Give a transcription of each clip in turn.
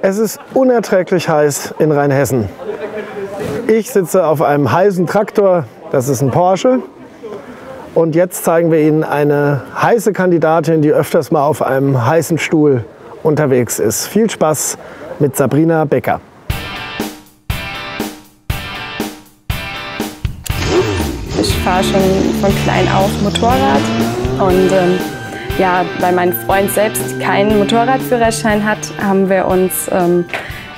Es ist unerträglich heiß in Rheinhessen. Ich sitze auf einem heißen Traktor, das ist ein Porsche. Und jetzt zeigen wir Ihnen eine heiße Kandidatin, die öfters mal auf einem heißen Stuhl unterwegs ist. Viel Spaß mit Sabrina Becker. Ich fahre schon von klein auf Motorrad und ähm, ja, weil mein Freund selbst keinen Motorradführerschein hat, haben wir uns ähm,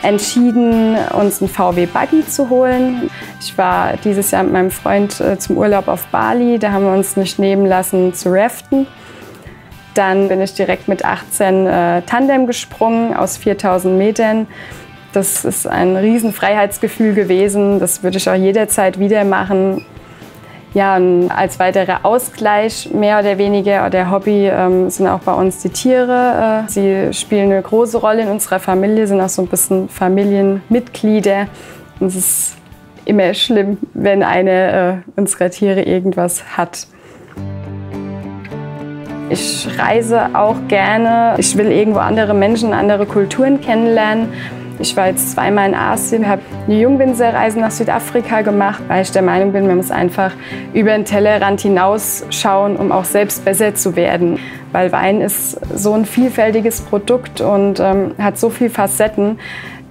entschieden, uns einen VW Buggy zu holen. Ich war dieses Jahr mit meinem Freund äh, zum Urlaub auf Bali. Da haben wir uns nicht nehmen lassen zu raften. Dann bin ich direkt mit 18 äh, Tandem gesprungen aus 4000 Metern. Das ist ein Riesenfreiheitsgefühl gewesen. Das würde ich auch jederzeit wieder machen. Ja, als weiterer Ausgleich, mehr oder weniger, der Hobby, ähm, sind auch bei uns die Tiere. Äh, sie spielen eine große Rolle in unserer Familie, sind auch so ein bisschen Familienmitglieder. Und es ist immer schlimm, wenn eine äh, unserer Tiere irgendwas hat. Ich reise auch gerne. Ich will irgendwo andere Menschen, andere Kulturen kennenlernen. Ich war jetzt zweimal in Asien, habe eine Jungwinzerreise nach Südafrika gemacht, weil ich der Meinung bin, man muss einfach über den Tellerrand hinausschauen, um auch selbst besser zu werden. Weil Wein ist so ein vielfältiges Produkt und ähm, hat so viele Facetten,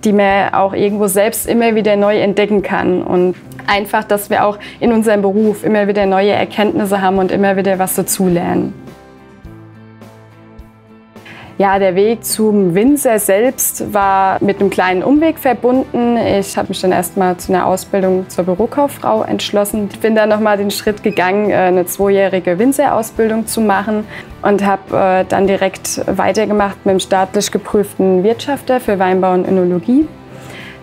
die man auch irgendwo selbst immer wieder neu entdecken kann. Und einfach, dass wir auch in unserem Beruf immer wieder neue Erkenntnisse haben und immer wieder was dazulernen. Ja, der Weg zum Winzer selbst war mit einem kleinen Umweg verbunden. Ich habe mich dann erstmal zu einer Ausbildung zur Bürokauffrau entschlossen. Ich bin dann nochmal den Schritt gegangen, äh, eine zweijährige Winzerausbildung zu machen und habe äh, dann direkt weitergemacht mit dem staatlich geprüften Wirtschafter für Weinbau und Önologie.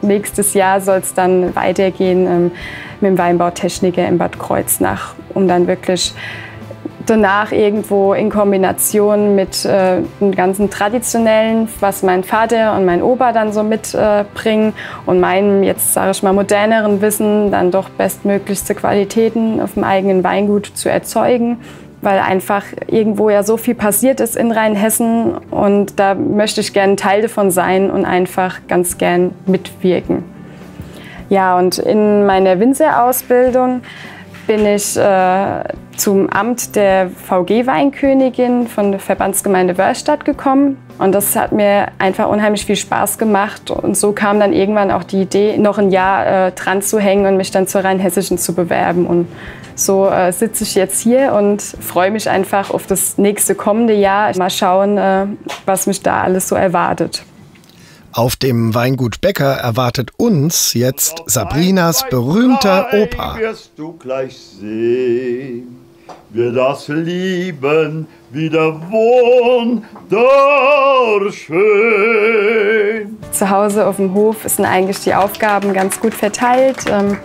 Nächstes Jahr soll es dann weitergehen ähm, mit dem Weinbautechniker in Bad Kreuznach, um dann wirklich danach irgendwo in Kombination mit äh, dem ganzen traditionellen, was mein Vater und mein Opa dann so mitbringen äh, und meinem jetzt sage ich mal moderneren Wissen dann doch bestmöglichste Qualitäten auf dem eigenen Weingut zu erzeugen, weil einfach irgendwo ja so viel passiert ist in Rheinhessen und da möchte ich gerne Teil davon sein und einfach ganz gern mitwirken. Ja, und in meiner Winzerausbildung bin ich äh, zum Amt der VG-Weinkönigin von der Verbandsgemeinde Wörstadt gekommen. Und das hat mir einfach unheimlich viel Spaß gemacht. Und so kam dann irgendwann auch die Idee, noch ein Jahr äh, dran zu hängen und mich dann zur Rheinhessischen zu bewerben. Und so äh, sitze ich jetzt hier und freue mich einfach auf das nächste kommende Jahr. Mal schauen, äh, was mich da alles so erwartet. Auf dem Weingut Becker erwartet uns jetzt Sabrinas berühmter Opa. Wirst du gleich sehen, wir das Lieben wieder wunderschön. Zu Hause auf dem Hof sind eigentlich die Aufgaben ganz gut verteilt. Ähm,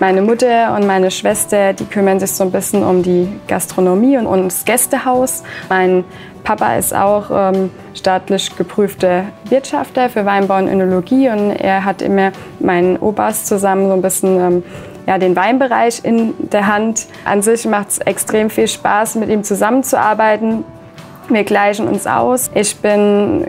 meine Mutter und meine Schwester, die kümmern sich so ein bisschen um die Gastronomie und ums Gästehaus. Mein Papa ist auch ähm, staatlich geprüfter Wirtschafter für Weinbau und Önologie und er hat immer meinen Opas zusammen so ein bisschen ähm, ja, den Weinbereich in der Hand. An sich macht es extrem viel Spaß, mit ihm zusammenzuarbeiten. Wir gleichen uns aus. Ich bin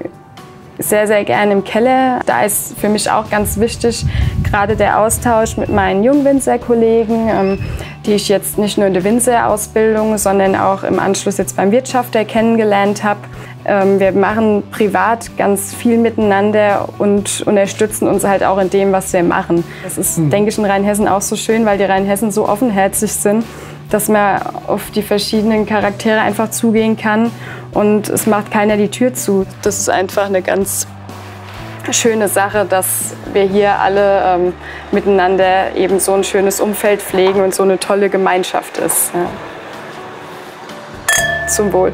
sehr, sehr gerne im Keller. Da ist für mich auch ganz wichtig, gerade der Austausch mit meinen Jungwinzerkollegen. Ähm, die ich jetzt nicht nur in der Winzerausbildung, sondern auch im Anschluss jetzt beim Wirtschafter kennengelernt habe. Ähm, wir machen privat ganz viel miteinander und unterstützen uns halt auch in dem, was wir machen. Das ist, mhm. denke ich, in Rheinhessen auch so schön, weil die Rheinhessen so offenherzig sind, dass man auf die verschiedenen Charaktere einfach zugehen kann und es macht keiner die Tür zu. Das ist einfach eine ganz schöne Sache, dass wir hier alle ähm, miteinander eben so ein schönes Umfeld pflegen und so eine tolle Gemeinschaft ist. Ja. Zum Wohl.